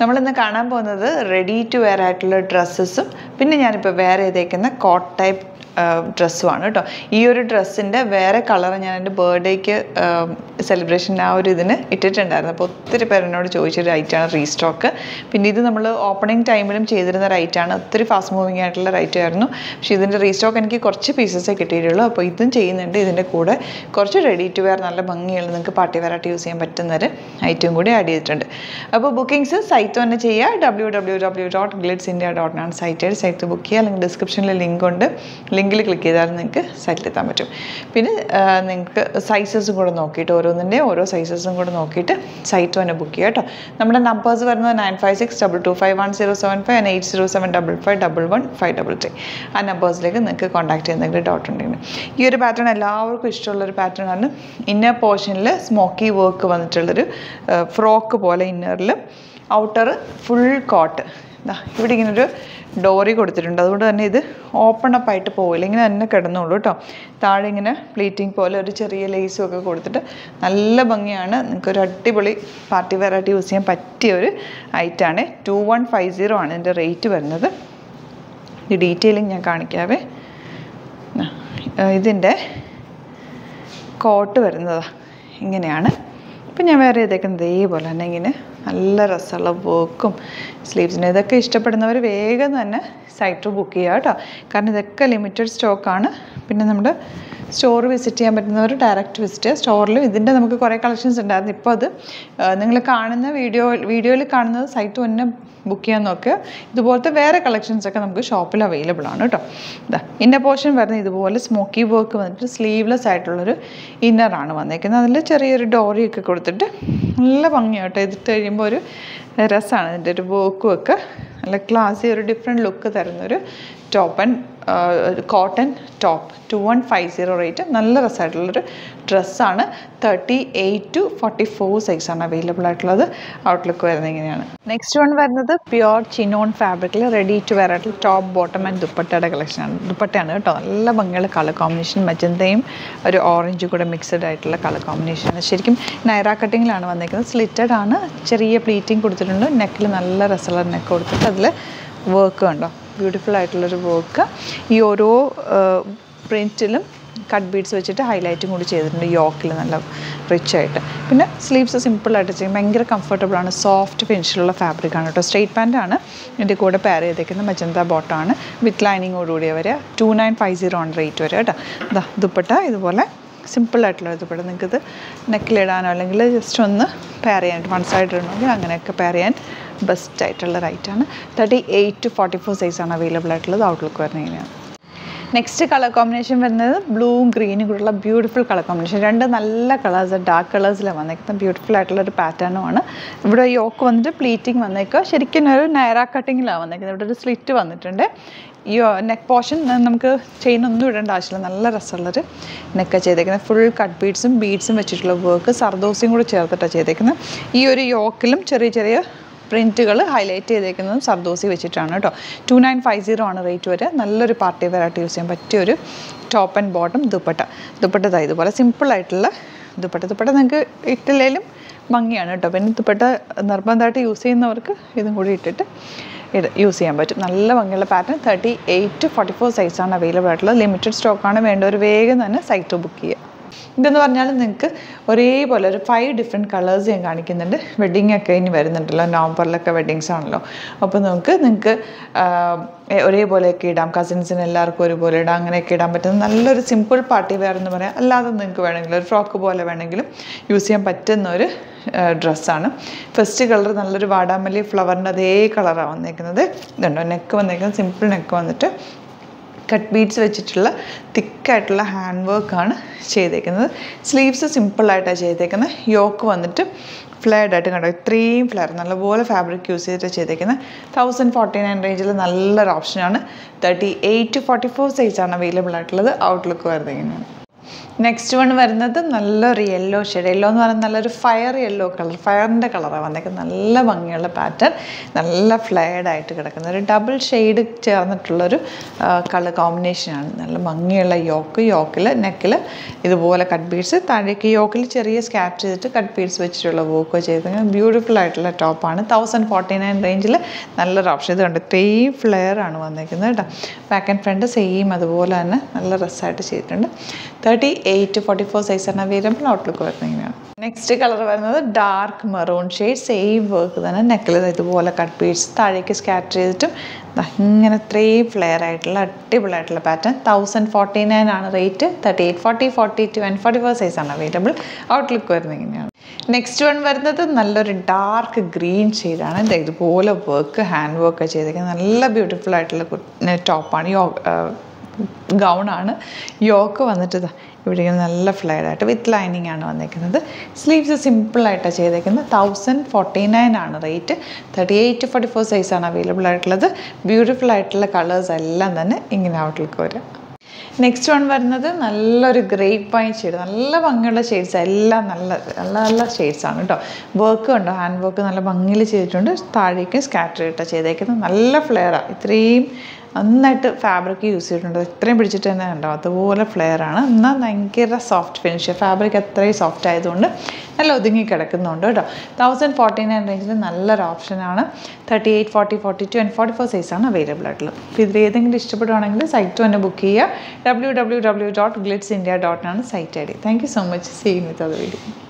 നമ്മളിന്ന് കാണാൻ പോകുന്നത് റെഡി ടു വെയർ ആയിട്ടുള്ള ഡ്രസ്സസും പിന്നെ ഞാനിപ്പോൾ വേറെ ഏതേക്കുന്ന കോട്ട് ടൈപ്പ് ഡ്രസ്സുമാണ് കേട്ടോ ഈ ഒരു ഡ്രസ്സിന്റെ വേറെ കളർ ഞാൻ എന്റെ ബർത്ത്ഡേക്ക് സെലിബ്രേഷൻ ആ ഒരു ഇതിന് ഇട്ടിട്ടുണ്ടായിരുന്നു. അപ്പോൾ ഒത്തിരി പേർ എന്നോട് ചോദിച്ചൊരു റൈറ്റാണ് റീസ്റ്റോക്ക് പിന്നെ ഇത് നമ്മൾ ഓപ്പണിംഗ് ടൈമിലും ചെയ്തിരുന്ന റൈറ്റാണ് ഒത്തിരി ഫാസ്റ്റ് മൂവിങ് ആയിട്ടുള്ള റൈറ്റ് ആയിരുന്നു. പക്ഷേ ഇതിന്റെ റീസ്റ്റോക്ക് എനിക്ക് കുറച്ച് പീസസേ കിട്ടിയിട്ടുള്ളൂ. അപ്പോൾ ഇതും ചെയ്യുന്നുണ്ട് ഇതിന്റെ കൂടെ. കുറച്ച് റെഡി ടു വെയർ നല്ല ഭംഗിയുള്ള നിങ്ങൾക്ക് പാർട്ടി വെറൈറ്റി യൂസ് ചെയ്യാൻ പറ്റുന്നൊരു ഐറ്റം കൂടി ആഡ് ചെയ്തിട്ടുണ്ട്. അപ്പോൾ ബുക്കിംഗ്സ് സൈറ്റ് തന്നെ ചെയ്യുക W W W dot Glitz India dot ആണ് സൈറ്റ് സൈറ്റ് ബുക്ക് ചെയ്യുക അല്ലെങ്കിൽ ഡിസ്ക്രിപ്ഷനിൽ ലിങ്ക് ഉണ്ട്. ലിങ്കിൽ ക്ലിക്ക് ചെയ്താൽ നിങ്ങൾക്ക് സൈറ്റിലെത്താൻ പറ്റും. പിന്നെ നിങ്ങൾക്ക് സൈസസും കൂടെ നോക്കിയിട്ട് ഓരോന്നിന്റെ ഓരോ സൈസസും കൂടെ നോക്കിയിട്ട് സൈറ്റ് തന്നെ ബുക്ക് ചെയ്യുക കേട്ടോ. നമ്മുടെ നമ്പേഴ്സ് വരുന്നത് nine five six double two five one zero seven five and eight zero seven double five double one five double three ആ നമ്പേഴ്സിലേക്ക് നിങ്ങൾക്ക് കോൺടാക്ട് ചെയ്യുന്നെങ്കിൽ ഡൗട്ട് ഉണ്ടെങ്കിൽ ഈ ഒരു പാറ്റേൺ എല്ലാവർക്കും ഇഷ്ടമുള്ളൊരു പാറ്റേൺ ആണ്. ഇന്നർ പോർഷനിൽ സ്മോക്കി വർക്ക് വന്നിട്ടുള്ളൊരു ഫ്രോക്ക് പോലെ ഇന്നറിൽ ഔട്ടർ ഫുൾ കോട്ട് ഇതാ ഇവിടെ ഇങ്ങനൊരു ഡോറി കൊടുത്തിട്ടുണ്ട്. അതുകൊണ്ട് തന്നെ ഇത് ഓപ്പൺ അപ്പ് ആയിട്ട് പോവില്ല. ഇങ്ങനെ തന്നെ കിടന്നുള്ളൂ കേട്ടോ താഴെ ഇങ്ങനെ പ്ലീറ്റിംഗ് പോലെ ഒരു ചെറിയ ലേസും ഒക്കെ കൊടുത്തിട്ട് നല്ല ഭംഗിയാണ്. നിങ്ങൾക്ക് ഒരു അടിപൊളി പാർട്ടി വെറൈറ്റി യൂസ് ചെയ്യാൻ പറ്റിയ ഒരു ഐറ്റാണ് ടു വൺ ഫൈവ് സീറോ ആണ് ഇതിന്റെ റേറ്റ് വരുന്നത്. ഇത് ഡീറ്റെയിലിംഗ് ഞാൻ കാണിക്കാവേ. ഇതിന്റെ കോട്ട് വരുന്നതാണ് ഇങ്ങനെയാണ്. ഇപ്പം ഞാൻ വേറെ ചെയ്തേക്കുന്നത് ഇതേപോലെ തന്നെ ഇങ്ങനെ നല്ല രസമുള്ള വർക്കും സ്ലീവ്സിന് ഇതൊക്കെ ഇഷ്ടപ്പെടുന്നവർ വേഗം തന്നെ സൈറ്റ് ബുക്ക് ചെയ്യുക കേട്ടോ. കാരണം ഇതൊക്കെ ലിമിറ്റഡ് സ്റ്റോക്കാണ് പിന്നെ നമ്മുടെ സ്റ്റോർ വിസിറ്റ് ചെയ്യാൻ പറ്റുന്നവർ ഡയറക്റ്റ് വിസിറ്റ് സ്റ്റോറിലും ഇതിന്റെ നമുക്ക് കുറേ കളക്ഷൻസ് ഉണ്ടായിരുന്നു. ഇപ്പോൾ അത് നിങ്ങൾ കാണുന്ന വീഡിയോ വീഡിയോയിൽ കാണുന്നത് സൈറ്റ് തന്നെ ബുക്ക് ചെയ്യാൻ നോക്കുക ഇതുപോലത്തെ വേറെ കളക്ഷൻസ് ഒക്കെ നമുക്ക് ഷോപ്പിൽ അവൈലബിൾ ആണ് കേട്ടോ. ഇതാ ഇന്നർ പോർഷൻ വരുന്നത് ഇതുപോലെ സ്മോക്കി വർക്ക് വന്നിട്ട് സ്ലീവ്ലെസ് ആയിട്ടുള്ളൊരു ഇന്നറാണ് വന്നേക്കുന്നത്. അതിൽ ചെറിയൊരു ഡോറിയൊക്കെ കൊടുത്തിട്ട് നല്ല ഭംഗിയാട്ടോ. ഇതിട്ട് കഴിയുമ്പോൾ ഒരു രസമാണ് ഇതിന്റെ ഒരു വർക്കും ഒക്കെ. നല്ല ക്ലാസ്സി ഒരു ഡിഫറെന്റ് ലുക്ക് തരുന്നൊരു top and cotton top two one five zero rate നല്ല രസമായിട്ടുള്ളൊരു ഡ്രസ്സാണ് thirty eight to forty four സൈസാണ് അവൈലബിൾ ആയിട്ടുള്ളത്. ഔട്ട്ലുക്ക് വരുന്നത് ഇങ്ങനെയാണ്. നെക്സ്റ്റ് വൺ വരുന്നത് പ്യുവർ ചിനോൺ ഫാബ്രിക്കിൽ റെഡി ടു വെയർ ആയിട്ടുള്ള ടോപ്പ് ബോട്ടം ആൻഡ് ദുപ്പട്ടയുടെ കളക്ഷനാണ് ദുപ്പട്ടയാണ് കേട്ടോ. നല്ല ഭംഗിയുള്ള കളർ കോമ്പിനേഷൻ മജന്തയും ഒരു ഓറഞ്ചും കൂടെ മിക്സഡ് ആയിട്ടുള്ള കളർ കോമ്പിനേഷനാണ് ശരിക്കും നൈറ കട്ടിങ്ങിലാണ് വന്നേക്കുന്നത്. സ്ലിറ്റഡ് ആണ്. ചെറിയ പ്ലീറ്റിംഗ് കൊടുത്തിട്ടുണ്ട്. നെക്കിൽ നല്ല രസമുള്ള നെക്ക് കൊടുത്തിട്ട് അതിൽ വർക്ക് കണ്ടോ ബ്യൂട്ടിഫുൾ ആയിട്ടുള്ളൊരു വർക്ക് ഈ ഓരോ പ്രിന്റിലും കട്ട് ബീഡ്സ് വെച്ചിട്ട് ഹൈലൈറ്റും കൂടി ചെയ്തിട്ടുണ്ട്. യോക്കിൽ നല്ല റിച്ച് ആയിട്ട്. പിന്നെ സ്ലീവ്സ് സിമ്പിളായിട്ട് ചെയ്യും. ഭയങ്കര കംഫർട്ടബിൾ ആണ്. സോഫ്റ്റ് ഫിനിഷിലുള്ള ഫാബ്രിക് ആണ് കേട്ടോ. സ്ട്രെയിറ്റ് പാന്റ് ആണ്. ഇതിന്റെ കൂടെ പെയർ ചെയ്തേക്കുന്ന മജന്ത ബോട്ടമാണ് വിത്ത് ലൈനിങ്ങോടുകൂടിയ വരെ. ടു നയൻ ഫൈവ് സീറോ ആണ് റേറ്റ് വരെ കേട്ടോ. ഇതാ ദുപ്പട്ട ഇതുപോലെ സിമ്പിളായിട്ടുള്ള ദുപ്പട്ട. നിങ്ങൾക്കിത് നെക്കിലിടാനോ അല്ലെങ്കിൽ ജസ്റ്റ് ഒന്ന് പെയർ ചെയ്യാനായിട്ട് വൺ സൈഡ് ഇടണമെങ്കിൽ അങ്ങനെയൊക്കെ പെയർ ചെയ്യാൻ ബെസ്റ്റ് ആയിട്ടുള്ള റൈറ്റാണ് thirty eight to forty four ആണ് അവൈലബിൾ ആയിട്ടുള്ളത് ഔട്ട്ലുക്ക് വരുന്ന കഴിഞ്ഞാൽ നെക്സ്റ്റ് കളർ കോമ്പിനേഷൻ വരുന്നത് ബ്ലൂവും ഗ്രീനും കൂടെയുള്ള ബ്യൂട്ടിഫുൾ കളർ കോമ്പിനേഷൻ രണ്ട് നല്ല കളേഴ്സ് ഡാർക്ക് കളേഴ്സിലാണ് വന്നേക്കുന്ന ബ്യൂട്ടിഫുൾ ആയിട്ടുള്ള ഒരു പാറ്റേണുമാണ് ഇവിടെ യോക്ക് വന്നിട്ട് പ്ലീറ്റിംഗ് വന്നേക്കുക. ശരിക്കും ഒരു നയറ കട്ടിങ്ങിലാണ് വന്നേക്കുന്നത്. ഇവിടെ ഒരു സ്ലിറ്റ് വന്നിട്ടുണ്ട്. ഈ നെക്ക് പോർഷൻ നമുക്ക് ചെയിൻ ഒന്നും ഇടേണ്ട ആവശ്യമില്ല. നല്ല രസമുള്ളൊരു നെക്ക് ചെയ്തേക്കുന്നത്. ഫുൾ കട്ട് ബീഡ്സും ബീഡ്സും വെച്ചിട്ടുള്ള വർക്ക് സർദോസിയും കൂടെ ചേർത്തിട്ടാണ് ചെയ്തേക്കുന്നത്. ഈ ഒരു യോക്കിലും ചെറിയ ചെറിയ പ്രിന്റുകൾ ഹൈലൈറ്റ് ചെയ്തേക്കുന്നതും സർദോസി വെച്ചിട്ടാണ് കേട്ടോ. ടു നയൻ ഫൈവ് സീറോ ആണ് റേറ്റ് വരെ നല്ലൊരു പാർട്ടി വെറൈറ്റി യൂസ് ചെയ്യാൻ പറ്റിയ ഒരു top and bottom dupatta. Dupatta ഇതാ ഇതുപോലെ സിമ്പിളായിട്ടുള്ള ദുപ്പട്ട. ദുപ്പട്ട നിങ്ങൾക്ക് ഇട്ടില്ലേലും ഭംഗിയാണ് കേട്ടോ. പിന്നെ ദുപ്പട്ട നിർബന്ധമായിട്ട് യൂസ് ചെയ്യുന്നവർക്ക് ഇതും കൂടി ഇട്ടിട്ട് ഇത് യൂസ് ചെയ്യാൻ പറ്റും. നല്ല ഭംഗിയുള്ള pattern thirty eight forty four സൈസാണ് അവൈലബിൾ ആയിട്ടുള്ളത്. ലിമിറ്റഡ് സ്റ്റോക്കാണ് വേണ്ടവർ വേഗം തന്നെ സൈറ്റ് ബുക്ക് ചെയ്യുക. ഇതെന്ന് പറഞ്ഞാൽ നിങ്ങൾക്ക് ഒരേപോലെ ഒരു ഫൈവ് ഡിഫറെന്റ് കളേഴ്സ് ഞാൻ കാണിക്കുന്നുണ്ട്. വെഡ്ഡിങ് ഒക്കെ ഇനി വരുന്നുണ്ടല്ലോ. നവംബറിലൊക്കെ വെഡ്ഡിങ്സ് ആണല്ലോ. അപ്പോൾ നമുക്ക് നിങ്ങൾക്ക് ഒരേപോലെയൊക്കെ ഇടാം. കസിൻസിന് എല്ലാവർക്കും ഒരുപോലെ ഇടാം. അങ്ങനെയൊക്കെ ഇടാൻ പറ്റുന്ന നല്ലൊരു സിമ്പിൾ പാർട്ടി വെയർ എന്ന് പറയാം. അല്ലാതെ നിങ്ങൾക്ക് വേണമെങ്കിൽ ഒരു ഫ്രോക്ക് പോലെ വേണമെങ്കിലും യൂസ് ചെയ്യാൻ പറ്റുന്ന ഒരു ഡ്രസ്സാണ് ഫസ്റ്റ് കളർ നല്ലൊരു വാടാമല്ലി ഫ്ലവറിന്റെ അതേ കളറാണ് വന്നേക്കുന്നത്. ഇതുണ്ടോ. നെക്ക് വന്നേക്കുന്നത്. സിമ്പിൾ നെക്ക് വന്നിട്ട് കട്ട് ബീഡ്സ് വെച്ചിട്ടുള്ള തിക്കായിട്ടുള്ള ഹാൻഡ് വർക്കാണ് ചെയ്തേക്കുന്നത്. സ്ലീവ്സ് സിമ്പിളായിട്ടാണ് ചെയ്തേക്കുന്നത്. യോക്ക് വന്നിട്ട് ഫ്ലെയർഡ് ആയിട്ട് കണ്ടോ? ഇത്രയും ഫ്ലെയർ നല്ലപോലെ ഫാബ്രിക് യൂസ് ചെയ്തിട്ട് ചെയ്തേക്കുന്നത്. തൗസൻഡ് ഫോർട്ടി നയൻ റേഞ്ചിൽ നല്ലൊരു ഓപ്ഷനാണ്. Thirty eight to forty four സൈസാണ് അവൈലബിൾ ആയിട്ടുള്ളത്. ഔട്ട്ലുക്ക് വരുന്നത് ഇങ്ങനെയാണ് നെക്സ്റ്റ് വൺ വരുന്നത് നല്ലൊരു യെല്ലോ ഷെയ്ഡ് യെല്ലോ എന്ന് പറയുന്നത് നല്ലൊരു ഫയർ യെല്ലോ കളർ ഫയറിന്റെ കളറാണ് വന്നേക്കുന്നത്. നല്ല ഭംഗിയുള്ള പാറ്റേൺ നല്ല ഫ്ലെയർഡ് ആയിട്ട് കിടക്കുന്ന ഒരു ഡബിൾ ഷെയ്ഡ് ചേർന്നിട്ടുള്ളൊരു കളർ കോമ്പിനേഷനാണ് നല്ല ഭംഗിയുള്ള യോക്ക് യോക്കിൽ നെക്കിൽ ഇതുപോലെ കട്ട് ബീഡ്സ് താഴേക്ക് യോക്കിൽ ചെറിയ സ്കാപ്പ് ചെയ്തിട്ട് കട്ട് ബീഡ്സ് വെച്ചിട്ടുള്ള വോക്കോ ചെയ്ത് ബ്യൂട്ടിഫുൾ ആയിട്ടുള്ള ടോപ്പാണ് തൗസൻഡ് ഫോർട്ടി നയൻ റേഞ്ചിൽ നല്ലൊരു ഓപ്ഷൻ ഇത് ഇത്രയും ത്രീ ഫ്ലെയർ ആണ് വന്നേക്കുന്നത് കേട്ടോ. ബാക്ക് ആൻഡ് ഫ്രണ്ട് സെയിം അതുപോലെ തന്നെ നല്ല ഡ്രസ്സായിട്ട് ചെയ്തിട്ടുണ്ട്. Thirty eight forty four size തന്നെ അവൈലബിൾ ഔട്ട്ലുക്ക് വരുന്നത് ഇങ്ങനെയാണ്. നെക്സ്റ്റ് കളർ വരുന്നത് dark maroon shade same work തന്നെ. നെക്കിൽ ഇതുപോലെ കട്ട് പീസ് താഴേക്ക് സ്കാറ്റർ ചെയ്തിട്ടും ഇങ്ങനെ ത്രീ ഫ്ലെയർ ആയിട്ടുള്ള അടിപൊളിയായിട്ടുള്ള പാറ്റേൺ തൗസൻഡ് ഫോർട്ടി നയൻ ആണ് rate thirty eight forty forty two and forty four size ആണ് അവൈലബിൾ ഔട്ട്ലുക്ക് വരുന്നത് ഇങ്ങനെയാണ്. നെക്സ്റ്റ് വൺ വരുന്നത് നല്ലൊരു ഡാർക്ക് ഗ്രീൻ ഷെയ്ഡാണ് ഇത് ഇതുപോലെ വർക്ക് ഹാൻഡ് വർക്ക് ചെയ്തേക്കുന്നത് നല്ല ബ്യൂട്ടിഫുൾ ആയിട്ടുള്ള ടോപ്പാണ് യോ ഗൗണാണ് യോക്ക് വന്നിട്ട് ഇവിടെ നല്ല ഫ്ലെയർഡ് ആയിട്ട് വിത്ത് ലൈനിങ് ആണ് വന്നേക്കുന്നത് സ്ലീവ്സ് സിമ്പിളായിട്ടാണ് ചെയ്തേക്കുന്നത്. തൗസൻഡ് ഫോർട്ടി നയൻ ആണ് rate. Thirty eight forty four സൈസാണ് അവൈലബിൾ ആയിട്ടുള്ളത്. ബ്യൂട്ടിഫുൾ ആയിട്ടുള്ള കളേഴ്സ് എല്ലാം തന്നെ ഇങ്ങനെ ഔട്ടിലേക്ക് വരാം. നെക്സ്റ്റ് വൺ വരുന്നത് നല്ലൊരു ഗ്രേപ്പ് പൈൻ ഷെയ്ഡ് നല്ല ഭംഗിയുള്ള ഷെയ്ഡ്സ് എല്ലാം നല്ല നല്ല നല്ല ഷെയ്ഡ്സ് ആണ് കേട്ടോ വർക്ക് ഉണ്ടോ? ഹാൻഡ് വർക്ക് നല്ല ഭംഗിയിൽ ചെയ്തിട്ടുണ്ട്. താഴേക്ക് സ്കാറ്റർ ഇട്ടാണ് ചെയ്തേക്കുന്നത്. നല്ല ഫ്ലെയറാണ് ഇത്രയും നന്നായിട്ട് ഫാബ്രിക് യൂസ് ചെയ്തിട്ടുണ്ട്. ഇത്രയും പിടിച്ചിട്ട് തന്നെ ഉണ്ടാവും അതുപോലെ ആണ്. എന്നാൽ ഭയങ്കര സോഫ്റ്റ് ഫിനിഷ് ഫാബ്രിക് അത്രയും സോഫ്റ്റ് ആയതുകൊണ്ട് നല്ല ഒതുങ്ങി കിടക്കുന്നുണ്ട് കേട്ടോ. തൗസൻഡ് ഫോർട്ടി നയൻ റേഞ്ചിൽ നല്ലൊരു ഓപ്ഷനാണ് thirty eight forty forty two and forty four സൈസാണ് അവൈലബിൾ ആയിട്ടുള്ളത്. അപ്പോൾ ഇതിൽ ഏതെങ്കിലും ഇഷ്ടപ്പെടുവാണെങ്കിൽ സൈറ്റ് തന്നെ ബുക്ക് ചെയ്യുക. W W W dot Glitz India dot ആണ് site I D. Thank you so much see with അത് വീഡിയോ